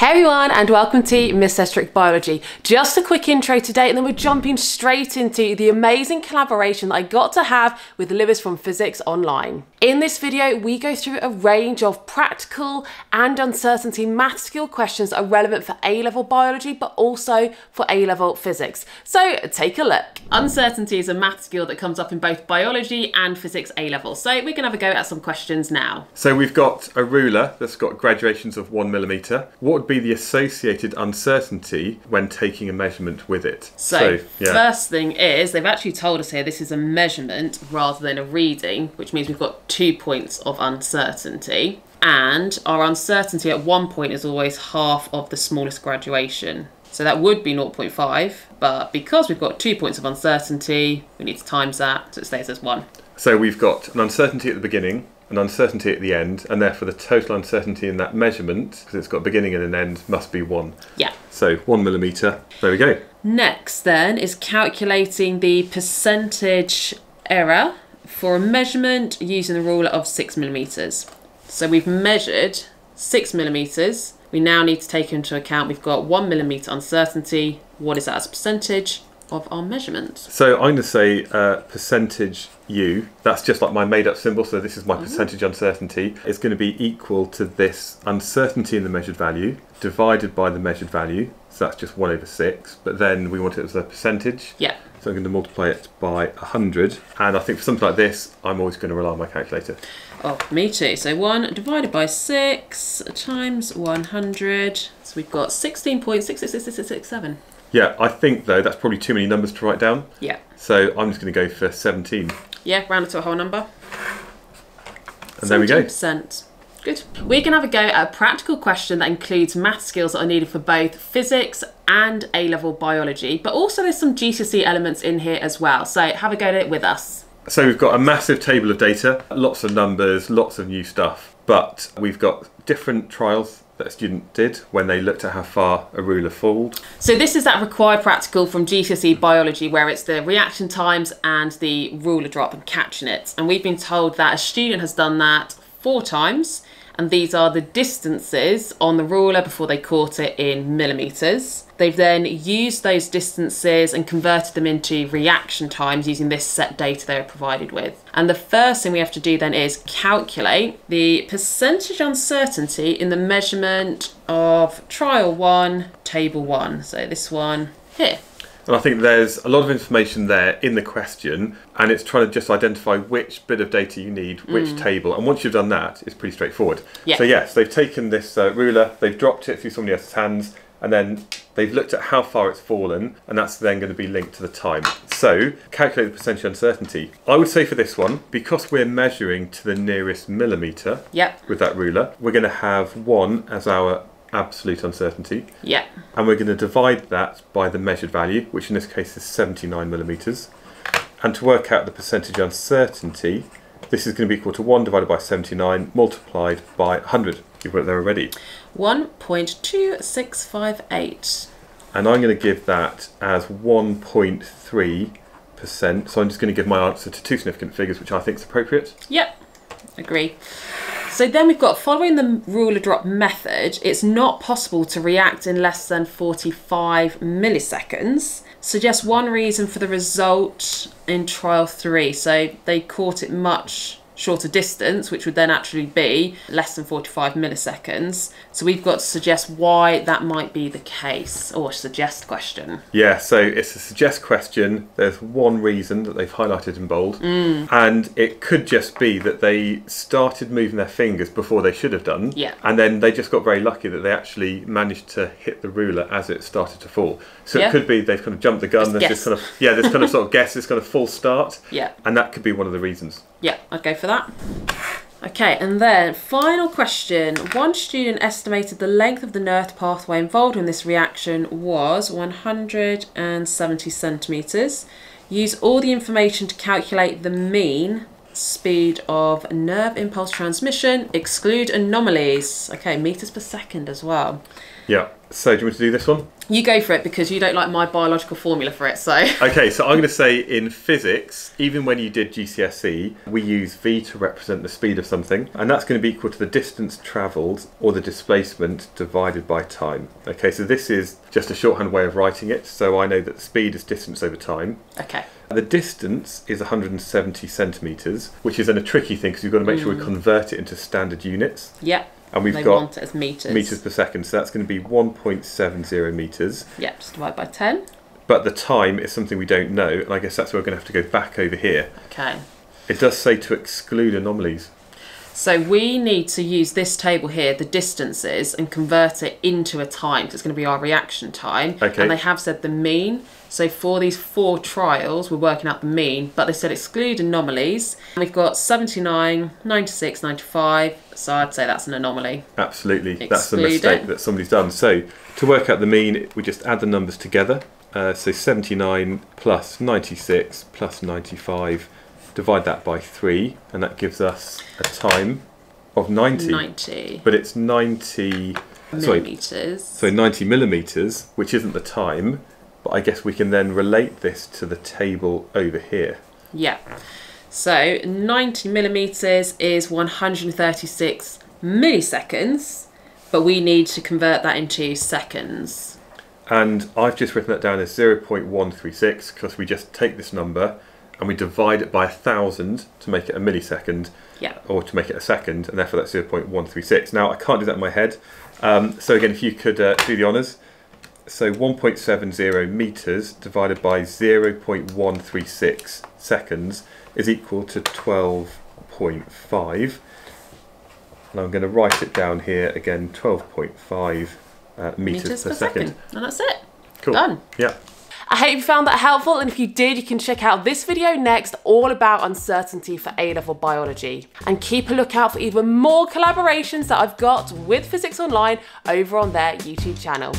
Hey everyone, and welcome to Miss Estruch Biology. Just a quick intro today, and then we're jumping straight into the amazing collaboration that I got to have with Lewis from Physics Online. In this video, we go through a range of practical and uncertainty math skill questions that are relevant for A-level biology, but also for A-level physics. So take a look. Uncertainty is a math skill that comes up in both biology and physics A-level. So we can have a go at some questions now. So we've got a ruler that's got graduations of one millimetre. What would be the associated uncertainty when taking a measurement with it? So, first thing is, they've actually told us here this is a measurement rather than a reading, which means we've got two points of uncertainty. And our uncertainty at one point is always half of the smallest graduation. So that would be 0.5, but because we've got two points of uncertainty, we need to times that, so it stays as one. So we've got an uncertainty at the beginning, an uncertainty at the end, and therefore the total uncertainty in that measurement, because it's got a beginning and an end, must be one. Yeah. So one millimetre. There we go. Next, then, is calculating the percentage error for a measurement using the ruler of six millimeters. So we've measured six millimeters. We now need to take into account we've got one millimeter uncertainty. What is that as a percentage of our measurement? So I'm going to say uh, percentage u. That's just like my made-up symbol. So this is my percentage uncertainty. It's going to be equal to this uncertainty in the measured value divided by the measured value. So that's just one over six. But then we want it as a percentage. Yeah. So I'm going to multiply it by 100. And I think for something like this, I'm always going to rely on my calculator. Oh, me too. So 1 divided by 6 times 100. So we've got 16.66667. Yeah, I think though that's probably too many numbers to write down. Yeah. So I'm just going to go for 17. Yeah, round it to a whole number. And there we go. 17%. Good. We're going to have a go at a practical question that includes math skills that are needed for both physics and A level biology, but also there's some GCSE elements in here as well. So have a go at it with us. So we've got a massive table of data, lots of numbers, lots of new stuff, but we've got different trials that a student did when they looked at how far a ruler fooled. So this is that required practical from GCSE biology where it's the reaction times and the ruler drop and catching it. And we've been told that a student has done that four times and these are the distances on the ruler before they caught it in millimeters. They've then used those distances and converted them into reaction times using this set data they were provided with. And the first thing we have to do then is calculate the percentage uncertainty in the measurement of trial one, table one. So this one here. And I think there's a lot of information there in the question, and it's trying to just identify which bit of data you need, which table. And once you've done that, it's pretty straightforward. Yeah. So, yes, they've taken this uh, ruler, they've dropped it through somebody else's hands, and then they've looked at how far it's fallen, and that's then going to be linked to the time. So, calculate the percentage uncertainty. I would say for this one, because we're measuring to the nearest millimetre Yep. with that ruler, we're going to have one as our absolute uncertainty. Yeah. and we're going to divide that by the measured value, which in this case is 79 millimetres. And to work out the percentage uncertainty, this is going to be equal to 1 divided by 79 multiplied by 100. You've got it there already. 1.2658. And I'm going to give that as 1.3%. So I'm just going to give my answer to two significant figures, which I think is appropriate. Yep, agree. So then we've got following the ruler drop method, it's not possible to react in less than 45 milliseconds. Suggest one reason for the result in trial three. So they caught it much shorter distance, which would then actually be less than 45 milliseconds. So we've got to suggest why that might be the case, or suggest question. Yeah, so it's a suggest question. There's one reason that they've highlighted in bold, mm. and it could just be that they started moving their fingers before they should have done, Yeah. and then they just got very lucky that they actually managed to hit the ruler as it started to fall. So Yeah. it could be they've kind of jumped the gun. Just there's guess. this kind of yeah, this kind of sort of guess, this kind of false start, Yeah. and that could be one of the reasons. Yeah, I'd go for that. Okay, and then final question. One student estimated the length of the nerve pathway involved in this reaction was 170 centimetres. Use all the information to calculate the mean speed of nerve impulse transmission, exclude anomalies. Okay, meters per second as well. Yeah. So do you want to do this one? You go for it because you don't like my biological formula for it, so. Okay, so I'm going to say in physics, even when you did GCSE, we use v to represent the speed of something, and that's going to be equal to the distance travelled or the displacement divided by time. Okay, so this is just a shorthand way of writing it, so I know that speed is distance over time. Okay. The distance is 170 centimetres, which is then a tricky thing because you've got to make sure we mm. convert it into standard units. Yep. And we've they got want it as meters. meters per second, so that's going to be 1.70 meters. Yep, just divide by 10. But the time is something we don't know, and I guess that's where we're going to have to go back over here. Okay. It does say to exclude anomalies. So we need to use this table here, the distances, and convert it into a time. So it's going to be our reaction time. Okay. And they have said the mean. So for these four trials, we're working out the mean, but they said exclude anomalies. We've got 79, 96, 95. So I'd say that's an anomaly. Absolutely, that's the Exclude mistake it. that somebody's done. So to work out the mean, we just add the numbers together. Uh, so 79 plus 96 plus 95, divide that by 3, and that gives us a time of 90. 90 But it's 90, sorry, millimeters. so 90 millimetres, which isn't the time, but I guess we can then relate this to the table over here. Yeah. So 90 millimeters is 136 milliseconds, but we need to convert that into seconds. And I've just written that down as 0.136 because we just take this number and we divide it by a thousand to make it a millisecond Yeah. or to make it a second, and therefore that's 0.136. Now I can't do that in my head. Um, so again, if you could uh, do the honours. So 1.70 meters divided by 0.136 seconds is equal to 12.5. And I'm going to write it down here again 12.5 uh, meters, per, second. And that's it. Cool. Done. Yeah. I hope you found that helpful, and if you did, you can check out this video next, all about uncertainty for A-level biology. And keep a lookout for even more collaborations that I've got with Physics Online over on their YouTube channel.